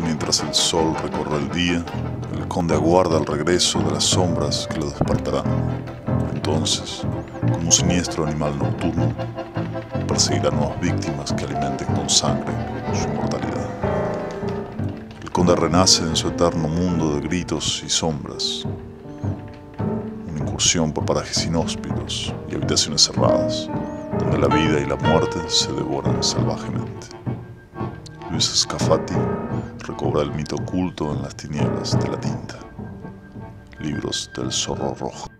mientras el sol recorre el día, el conde aguarda el regreso de las sombras que lo despertarán. Entonces, como un siniestro animal nocturno, perseguirá nuevas víctimas que alimenten con sangre su inmortalidad. El conde renace en su eterno mundo de gritos y sombras, una incursión por parajes inhóspitos y habitaciones cerradas, donde la vida y la muerte se devoran salvajemente. Luis Scafati recobra el mito oculto en las tinieblas de la tinta. Libros del zorro rojo.